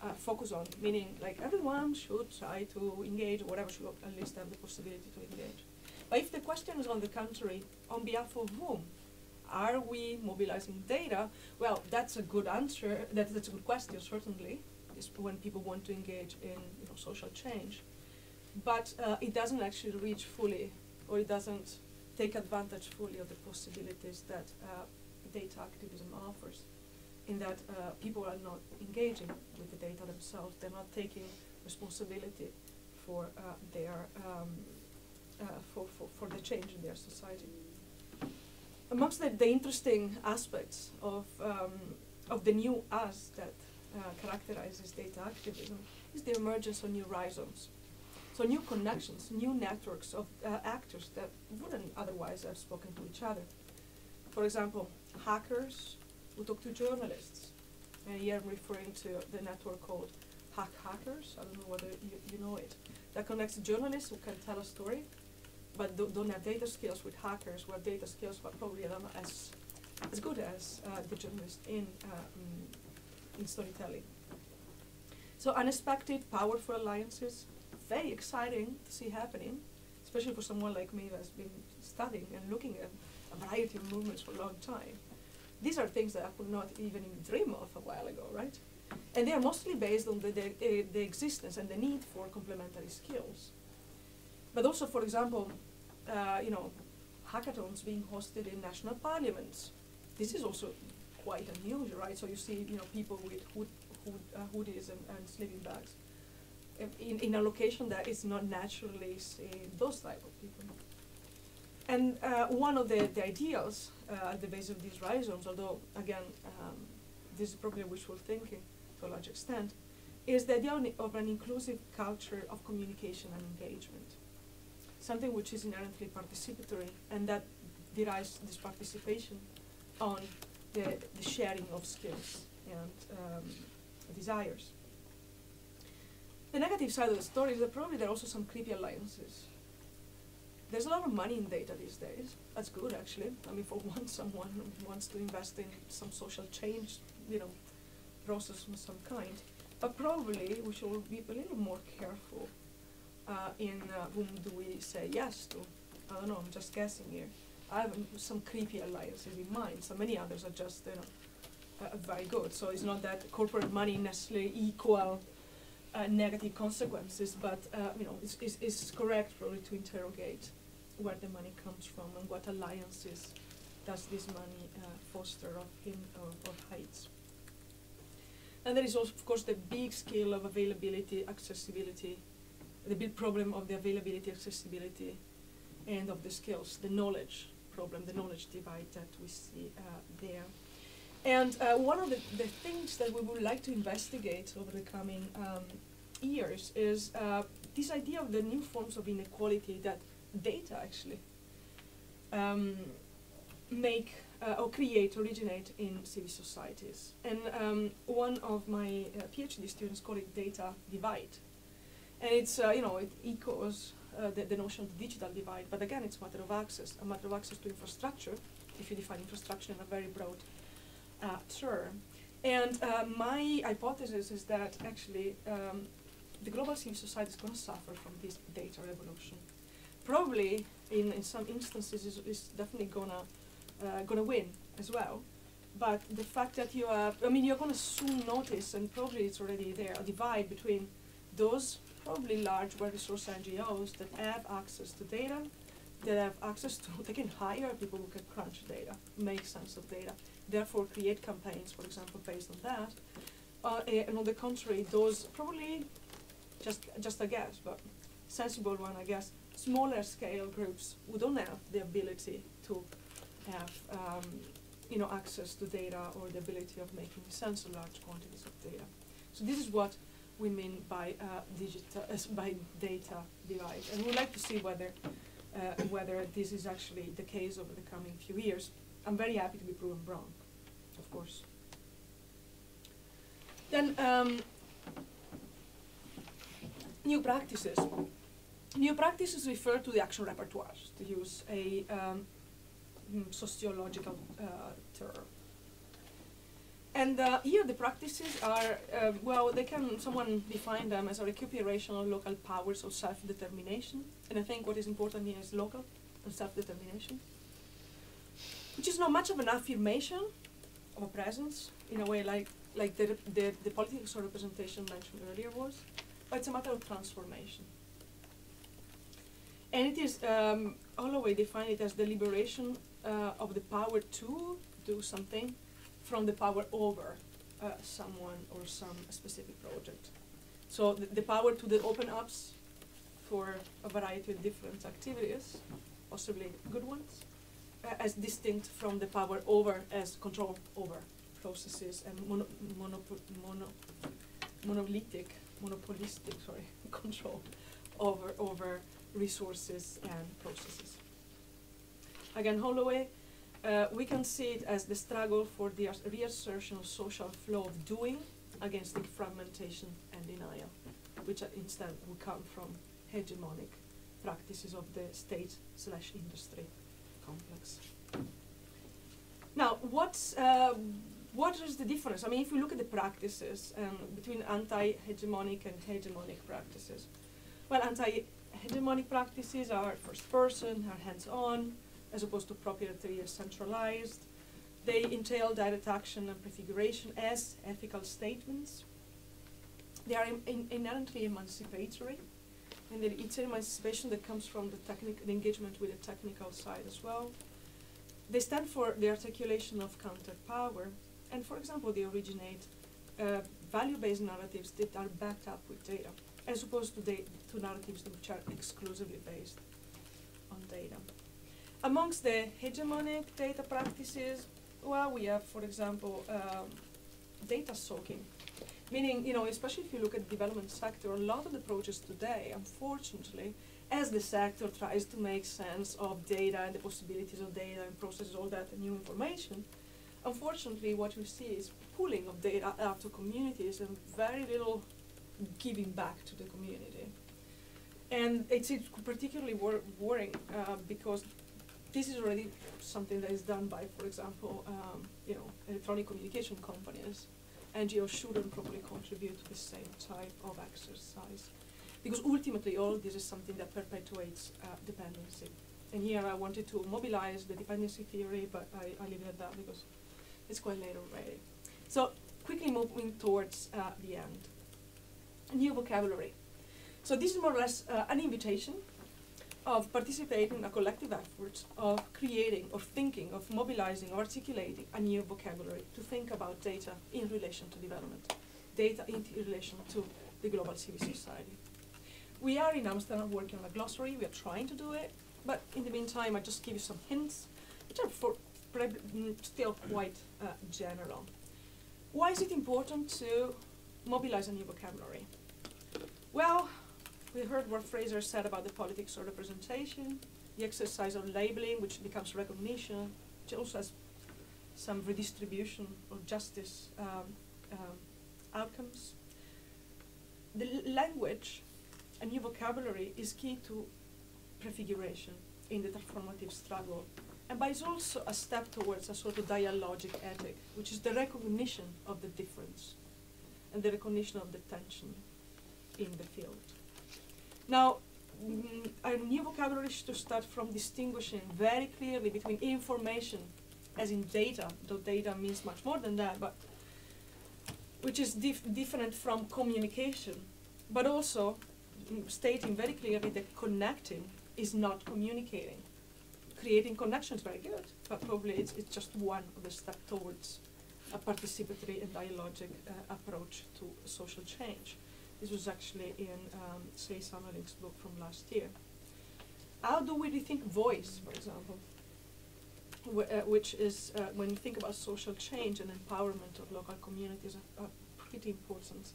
uh, focus on, meaning like everyone should try to engage, whatever should at least have the possibility to engage. But if the question is on the contrary, on behalf of whom? Are we mobilizing data? Well, that's a good answer, that, that's a good question, certainly, is when people want to engage in you know, social change. But uh, it doesn't actually reach fully or it doesn't take advantage fully of the possibilities that uh, data activism offers in that uh, people are not engaging with the data themselves, they're not taking responsibility for uh, their um, uh, for, for, for the change in their society. Amongst the, the interesting aspects of um, of the new us that uh, characterizes data activism is the emergence of new rhizomes. So new connections, new networks of uh, actors that wouldn't otherwise have spoken to each other. For example, hackers who talk to journalists. And here I'm referring to the network called Hack Hackers. I don't know whether you, you know it. That connects journalists who can tell a story, but do, don't have data skills with hackers who have data skills but probably are not as as good as uh, the journalist in, um, in storytelling. So unexpected, powerful alliances, very exciting to see happening, especially for someone like me who has been studying and looking at a variety of movements for a long time. These are things that I could not even dream of a while ago, right? And they are mostly based on the, the, uh, the existence and the need for complementary skills. But also, for example, uh, you know, hackathons being hosted in national parliaments. This is also quite unusual, right? So you see, you know, people with hood, hood, uh, hoodies and, and sleeping bags in, in a location that is not naturally see those type of people. And uh, one of the, the ideals uh, at the base of these rhizomes, although again, um, this is probably wishful thinking to a large extent, is the idea of an inclusive culture of communication and engagement. Something which is inherently participatory and that derives this participation on the, the sharing of skills and um, desires. The negative side of the story is that probably there are also some creepy alliances. There's a lot of money in data these days. That's good, actually. I mean, for once, someone wants to invest in some social change, you know, process of some kind. But probably we should be a little more careful uh, in uh, whom do we say yes to. I don't know. I'm just guessing here. I have some creepy alliances in mind. So many others are just, you know, uh, very good. So it's not that corporate money necessarily equal uh, negative consequences, but uh, you know, it's, it's, it's, correct probably to interrogate where the money comes from and what alliances does this money uh, foster or, in, or, or hides. And there is also, of course, the big scale of availability, accessibility, the big problem of the availability, accessibility, and of the skills, the knowledge problem, the knowledge divide that we see uh, there. And uh, one of the, the things that we would like to investigate over the coming um, years is uh, this idea of the new forms of inequality that data actually um, make uh, or create, originate in civil societies. And um, one of my uh, PhD students called it data divide. And it's, uh, you know, it echoes uh, the, the notion of the digital divide, but again, it's a matter of access, a matter of access to infrastructure, if you define infrastructure in a very broad uh, term. And uh, my hypothesis is that actually um, the global civil society is going to suffer from this data revolution. Probably, in, in some instances, is, is definitely gonna uh, gonna win as well. But the fact that you are, I mean, you're gonna soon notice, and probably it's already there, a divide between those probably large, well-resourced NGOs that have access to data, that have access to, they can hire people who can crunch data, make sense of data, therefore create campaigns, for example, based on that. Uh, and on the contrary, those probably, just, just a guess, but sensible one, I guess, smaller scale groups who don't have the ability to have um, you know, access to data or the ability of making sense of large quantities of data. So this is what we mean by uh, digital, uh, by data divide, and we'd like to see whether uh, whether this is actually the case over the coming few years. I'm very happy to be proven wrong, of course. Then um, new practices. New practices refer to the action repertoires, to use a um, mm, sociological uh, term. And uh, here the practices are, uh, well, they can, someone define them as a recuperation of local powers of self-determination. And I think what is important here is local and self-determination, which is not much of an affirmation of a presence, in a way like, like the, the, the politics of representation mentioned earlier was, but it's a matter of transformation. And it is, um, Holloway defined it as the liberation uh, of the power to do something from the power over uh, someone or some specific project. So the, the power to the open ups for a variety of different activities, possibly good ones, uh, as distinct from the power over as control over processes and mono, mono, monolithic, monopolistic, sorry, control over, over resources and processes. Again, Holloway, uh, we can see it as the struggle for the reassertion of social flow of doing against the fragmentation and denial, which instead will come from hegemonic practices of the state slash industry complex. Now, what's, uh, what is the difference? I mean, if you look at the practices um, between anti-hegemonic and hegemonic practices, well, anti-hegemonic practices are first person, are hands-on, as opposed to proprietary or centralized. They entail direct action and prefiguration as ethical statements. They are in, in inherently emancipatory, and it's an emancipation that comes from the, the engagement with the technical side as well. They stand for the articulation of counter-power, and for example, they originate uh, value-based narratives that are backed up with data, as opposed to, to narratives which are exclusively based on data. Amongst the hegemonic data practices, well, we have, for example, um, data soaking. Meaning, you know, especially if you look at the development sector, a lot of the approaches today, unfortunately, as the sector tries to make sense of data and the possibilities of data and processes all that new information, unfortunately what we see is pulling of data out to communities and very little giving back to the community. And it's, it's particularly wor worrying uh, because this is already something that is done by, for example, um, you know, electronic communication companies. NGOs shouldn't probably contribute to the same type of exercise. Because ultimately all this is something that perpetuates uh, dependency. And here I wanted to mobilize the dependency theory, but I, I leave it at that because it's quite late already. So quickly moving towards uh, the end. New vocabulary. So this is more or less uh, an invitation of participating in a collective effort of creating, of thinking, of mobilizing, of articulating a new vocabulary to think about data in relation to development, data in relation to the global civil society. We are in Amsterdam working on a glossary, we are trying to do it, but in the meantime I just give you some hints, which are for mm, still quite uh, general. Why is it important to mobilize a new vocabulary? Well, we heard what Fraser said about the politics of representation, the exercise of labeling, which becomes recognition, which also has some redistribution or justice um, um, outcomes. The language, a new vocabulary, is key to prefiguration in the transformative struggle. And but it's also a step towards a sort of dialogic ethic, which is the recognition of the difference and the recognition of the tension in the field. Now, a new vocabulary to start from distinguishing very clearly between information, as in data, though data means much more than that, but which is dif different from communication, but also mm, stating very clearly that connecting is not communicating. Creating connections very good, but probably it's, it's just one of the steps towards a participatory and dialogic uh, approach to social change. This was actually in um, Say book from last year. How do we rethink voice, for example? Wh uh, which is, uh, when you think about social change and empowerment of local communities, a, a pretty important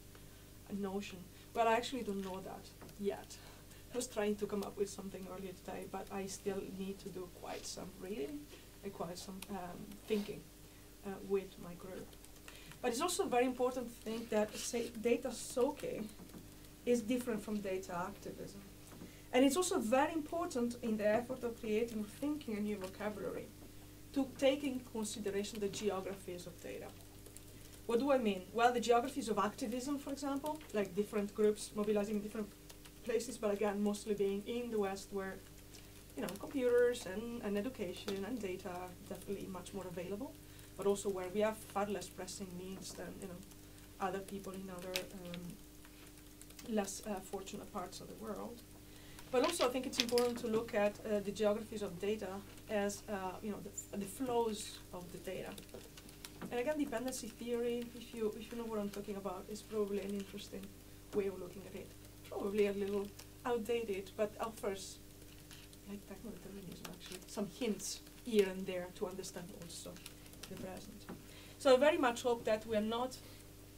notion. Well, I actually don't know that yet. I was trying to come up with something earlier today, but I still need to do quite some reading and quite some um, thinking uh, with my group. But it's also very important to think that say, data soaking is different from data activism. And it's also very important in the effort of creating thinking a new vocabulary to take in consideration the geographies of data. What do I mean? Well, the geographies of activism, for example, like different groups mobilizing in different places, but again, mostly being in the West where, you know, computers and, and education and data are definitely much more available but also where we have far less pressing needs than you know other people in other um, less uh, fortunate parts of the world. But also, I think it's important to look at uh, the geographies of data as uh, you know the, the flows of the data. And again, dependency theory, if you if you know what I'm talking about, is probably an interesting way of looking at it. Probably a little outdated, but offers like techno-determinism actually some hints here and there to understand also the present. So I very much hope that we are not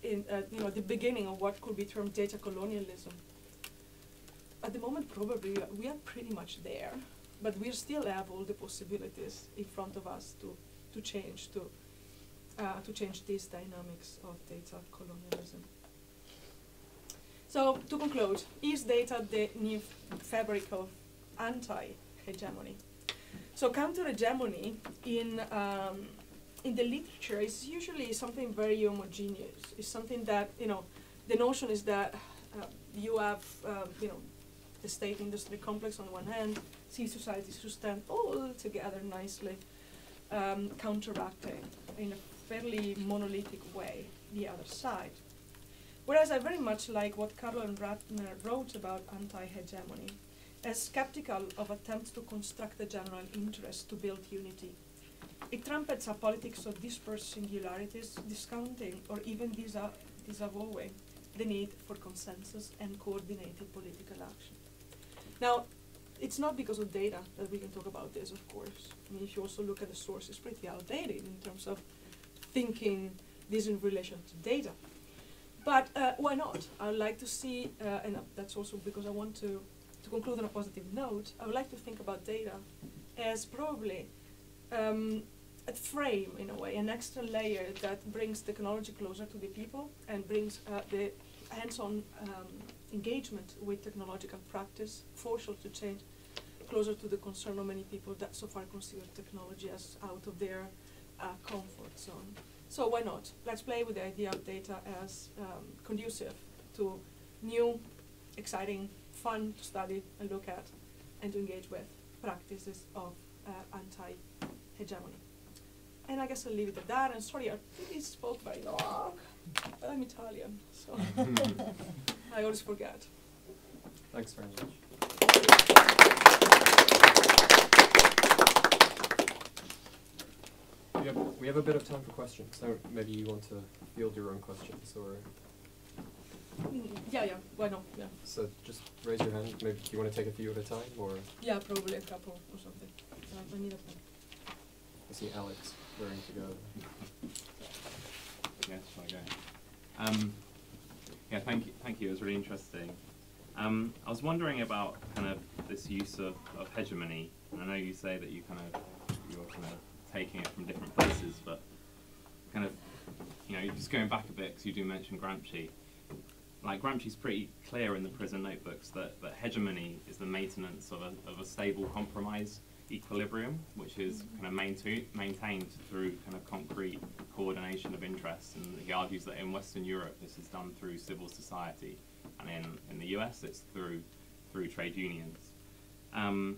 in uh, you know the beginning of what could be termed data colonialism. At the moment, probably we are pretty much there, but we still have all the possibilities in front of us to to change to uh, to change these dynamics of data colonialism. So to conclude, is data the new fabric of anti-hegemony? So counter-hegemony in um, in the literature, it's usually something very homogeneous. It's something that you know, the notion is that uh, you have um, you know, the state-industry complex on one hand, civil societies who stand all together nicely, um, counteracting in a fairly monolithic way the other side. Whereas I very much like what Caroline Ratner wrote about anti-hegemony, as skeptical of attempts to construct a general interest to build unity. It trumpets a politics of dispersed singularities, discounting or even disavowing the need for consensus and coordinated political action. Now, it's not because of data that we can talk about this, of course. I mean, if you also look at the source, it's pretty outdated in terms of thinking this in relation to data. But uh, why not? I would like to see, uh, and that's also because I want to, to conclude on a positive note, I would like to think about data as probably um, a frame, in a way, an extra layer that brings technology closer to the people and brings uh, the hands-on um, engagement with technological practice for social change closer to the concern of many people that so far consider technology as out of their uh, comfort zone. So why not? Let's play with the idea of data as um, conducive to new, exciting, fun to study and look at and to engage with practices of uh, anti-hegemony. And I guess I'll leave it at that. And sorry, I really spoke very long, but I'm Italian, so I always forget. Thanks very much. We have, we have a bit of time for questions, so maybe you want to field your own questions, or yeah, yeah, why not? Yeah, so just raise your hand. Maybe do you want to take a few at a time, or yeah, probably a couple or something. Uh, I need a pen. I see Alex raring to go. Yes? Um, yeah, thank you. Thank you. It was really interesting. Um, I was wondering about kind of this use of, of hegemony, and I know you say that you kind of you're kind of taking it from different places, but kind of you know just going back a bit because you do mention Gramsci. Like Gramsci's pretty clear in the prison notebooks that, that hegemony is the maintenance of a, of a stable compromise equilibrium, which is kind of maintained through kind of concrete coordination of interests. And he argues that in Western Europe, this is done through civil society, and in, in the US, it's through through trade unions. Um,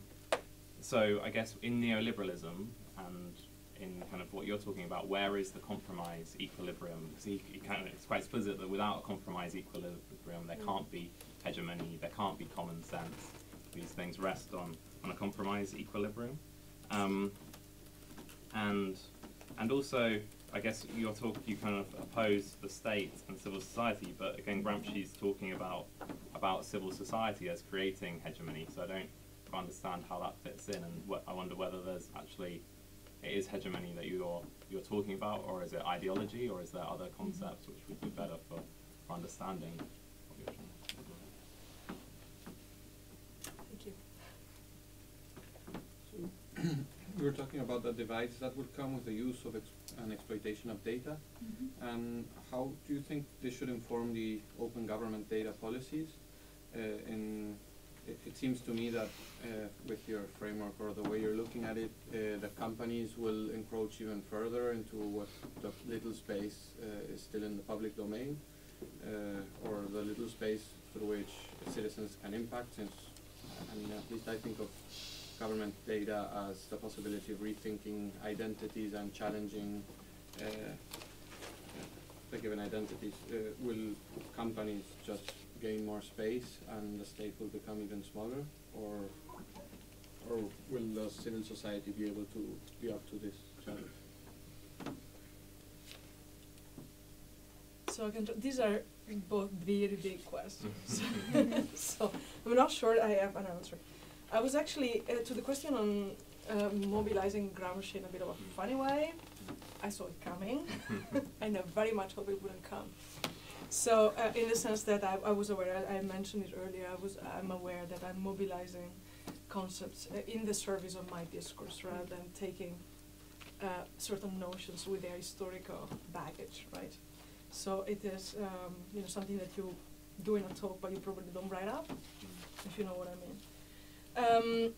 so I guess in neoliberalism and in kind of what you're talking about, where is the compromise equilibrium? Because he, he kind of, it's quite explicit that without a compromise equilibrium, there can't be hegemony, there can't be common sense. These things rest on, on a compromise equilibrium. Um, and and also, I guess you're talk, you kind of oppose the state and civil society, but again, Gramsci's talking about about civil society as creating hegemony. So I don't understand how that fits in, and I wonder whether there's actually it is hegemony that you're you're talking about, or is it ideology, or is there other concepts which would be better for, for understanding what you're trying to Thank you. We were talking about the divides that would come with the use of ex- and exploitation of data. And how do you think this should inform the open government data policies? Uh, in, it, it seems to me that uh, with your framework or the way you're looking at it, uh, the companies will encroach even further into what the little space uh, is still in the public domain, uh, or the little space through which citizens can impact. Since, I mean, at least I think of government data as the possibility of rethinking identities and challenging uh, the given identities. Uh, will companies just gain more space and the state will become even smaller, or or will the civil society be able to be up to this challenge? So I can. T- these are both very big questions. so I'm not sure I have an answer. I was actually uh, to the question on um, mobilizing Gramsci in a bit of a funny way. I saw it coming, and I very much hope it wouldn't come. So, uh, in the sense that I, I was aware, I, I mentioned it earlier. I was, I'm aware that I'm mobilizing concepts uh, in the service of my discourse rather than taking uh, certain notions with their historical baggage, right? So it is, um, you know, something that you do in a talk, but you probably don't write up, if you know what I mean. Um,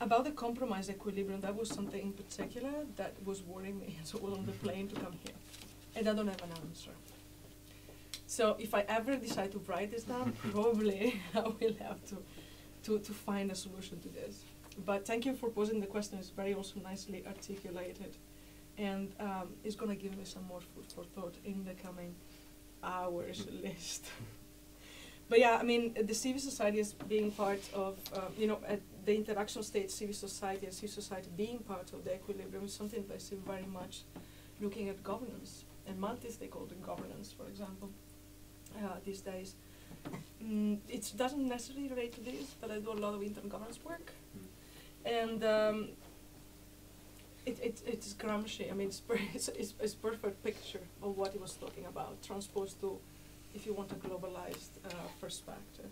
about the compromise equilibrium, that was something in particular that was worrying me as was on the plane to come here. And I don't have an answer. So if I ever decide to write this down, probably I will have to, to, to find a solution to this. But thank you for posing the question. It's very also nicely articulated. And um, it's going to give me some more food for thought in the coming hours list. But yeah, I mean, the civil society is being part of, uh, you know, at the interaction state, civil society and civil society being part of the equilibrium is something that I see very much looking at governance and multi-stakeholder governance, for example, uh, these days. Mm, it doesn't necessarily relate to this, but I do a lot of internal governance work, and um, it, it, it's Gramsci. I mean, it's, it's, it's, it's perfect picture of what he was talking about, transposed to, if you want, a globalized uh, perspective.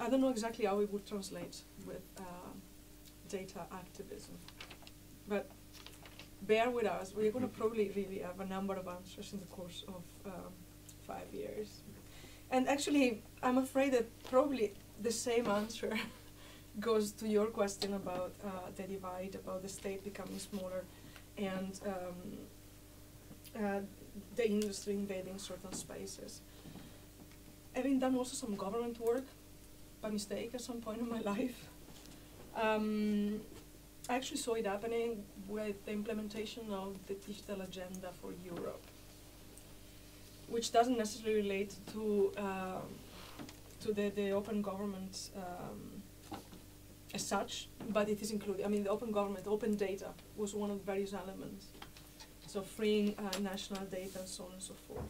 I don't know exactly how it would translate with um, data activism, but bear with us. We're going to probably really have a number of answers in the course of um, five years. And actually, I'm afraid that probably the same answer goes to your question about uh, the divide, about the state becoming smaller, and um, uh, the industry invading certain spaces. Having done also some government work by mistake at some point in my life, um, I actually saw it happening with the implementation of the digital agenda for Europe, which doesn't necessarily relate to um, to the, the open government um, as such, but it is included. I mean, the open government, open data was one of the various elements. So freeing uh, national data and so on and so forth.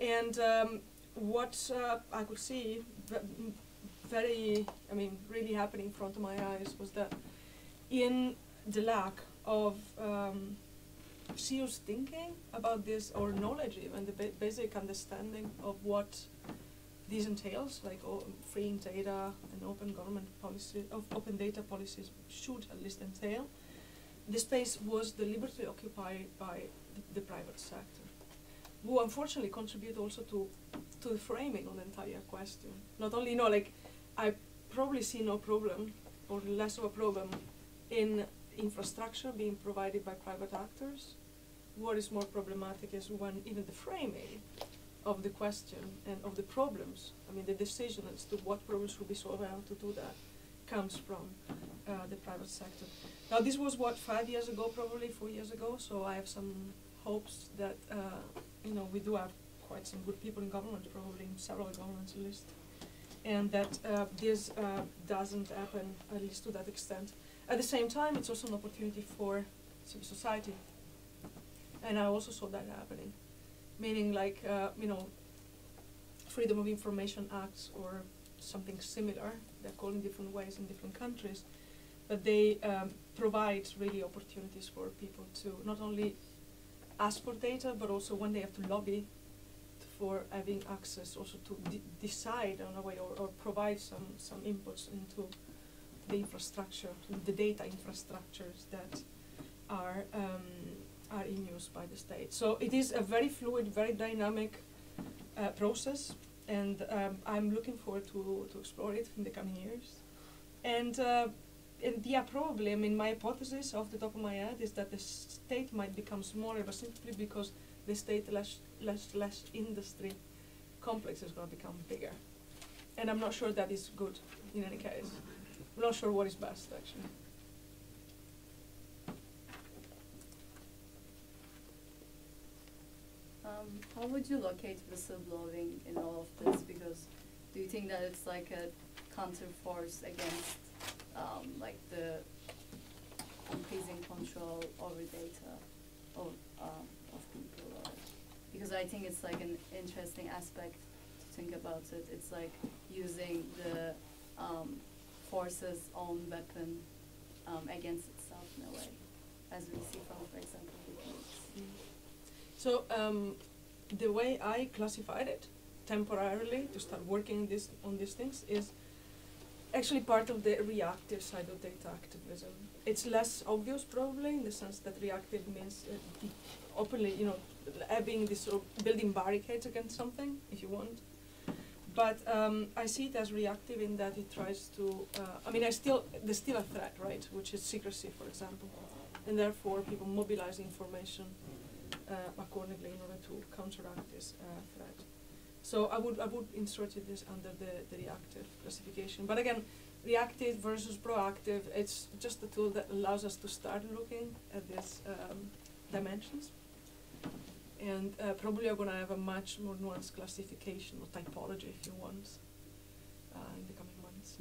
And um, what uh, I could see very, I mean, really happening in front of my eyes was that in the lack of um, serious thinking about this or knowledge even the ba basic understanding of what this entails, like freeing data and open government policy, of open data policies should at least entail. The space was deliberately occupied by the, the private sector, who unfortunately contribute also to to the framing of the entire question. Not only, you know, like I probably see no problem or less of a problem in infrastructure being provided by private actors. What is more problematic is when even the framing of the question and of the problems, I mean the decision as to what problems will be solved and how to do that, comes from uh, the private sector. Now this was what, five years ago probably, four years ago, so I have some hopes that, uh, you know, we do have quite some good people in government, probably in several governments at least, and that uh, this uh, doesn't happen, at least to that extent. At the same time, it's also an opportunity for civil society. And I also saw that happening. Meaning like, uh, you know, Freedom of Information Acts or something similar, they're called in different ways in different countries, but they um, provide really opportunities for people to not only ask for data, but also when they have to lobby for having access also to decide on a way or, or provide some, some inputs into the infrastructure, the data infrastructures that are um, are in use by the state. So it is a very fluid, very dynamic uh, process, and um, I'm looking forward to to explore it in the coming years. And uh, and yeah, probably. I mean, my hypothesis off the top of my head is that the state might become smaller, but simply because the state less less less industry complex is going to become bigger. And I'm not sure that is good in any case. I'm not sure what is best, actually. Um, how would you locate whistleblowing in all of this? Because do you think that it's like a counter force against um, like the increasing control over data of, um, of people? Or, because I think it's like an interesting aspect to think about it. It's like using the um, force's own weapon um, against itself in a way, as we see from, for example, WikiLeaks. Mm. So um, the way I classified it temporarily to start working this on these things is actually part of the reactive side of data activism. It's less obvious probably in the sense that reactive means uh, openly, you know, having this sort of building barricades against something, if you want. but um, I see it as reactive in that it tries to. Uh, I mean, I still there's still a threat, right? Which is secrecy, for example, and therefore people mobilize information uh, accordingly in order to counteract this uh, threat. So I would I would insert this under the, the reactive classification. But again, reactive versus proactive, it's just a tool that allows us to start looking at these um, dimensions. And uh, probably I'm going to have a much more nuanced classification or typology, if you want, uh, in the coming months.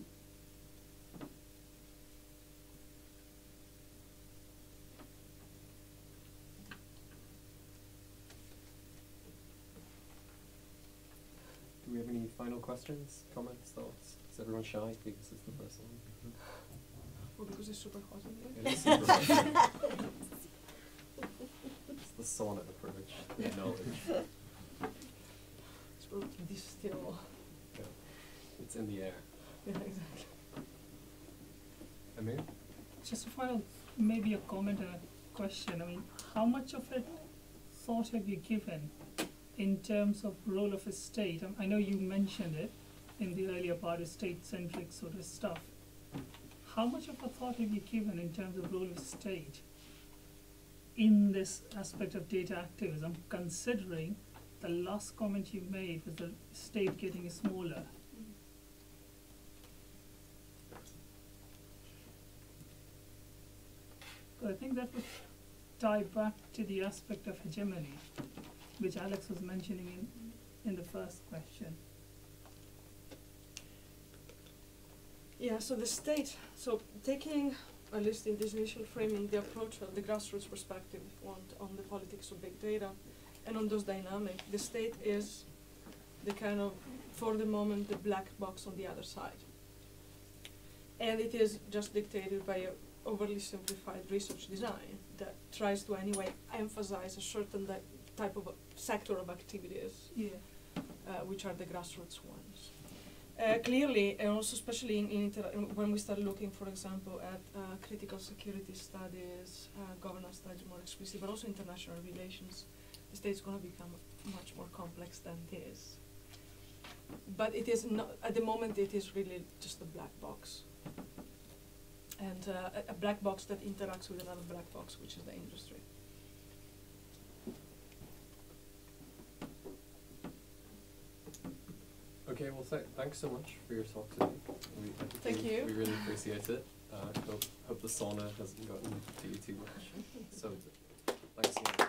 Do we have any final questions, comments, thoughts? Is everyone shy because it's the first one? well, because it's super hot in here. It is super hot. It's the sauna approach, the knowledge. It's probably distill. Yeah. It's in the air. Yeah, exactly. Amir? Just a final, maybe a comment and a question. I mean, how much of it thought have you given in terms of role of a state? Um, I know you mentioned it in the earlier part, of state-centric sort of stuff. How much of a thought have you given in terms of role of state in this aspect of data activism, considering the last comment you made with the state getting smaller? I think that would tie back to the aspect of hegemony, which Alex was mentioning in, in the first question. Yeah, so the state, so taking, at least in this initial framing, the approach of the grassroots perspective, want, on the politics of big data and on those dynamics, the state is the kind of, for the moment, the black box on the other side. And it is just dictated by a overly simplified research design that tries to anyway emphasize a certain type of sector of activities Yeah. uh, which are the grassroots ones. Uh, clearly, and also especially in, in inter- when we start looking, for example, at uh, critical security studies, uh, governance studies more explicitly, but also international relations, the state is going to become much more complex than it is. But it is not, at the moment, it is really just a black box. And uh, a, a black box that interacts with another black box, which is the industry. Okay, well, th thanks so much for your talk today. We, Thank we, you. We really appreciate it. Uh, hope, hope the sauna hasn't gotten to you too much. So, thanks so much.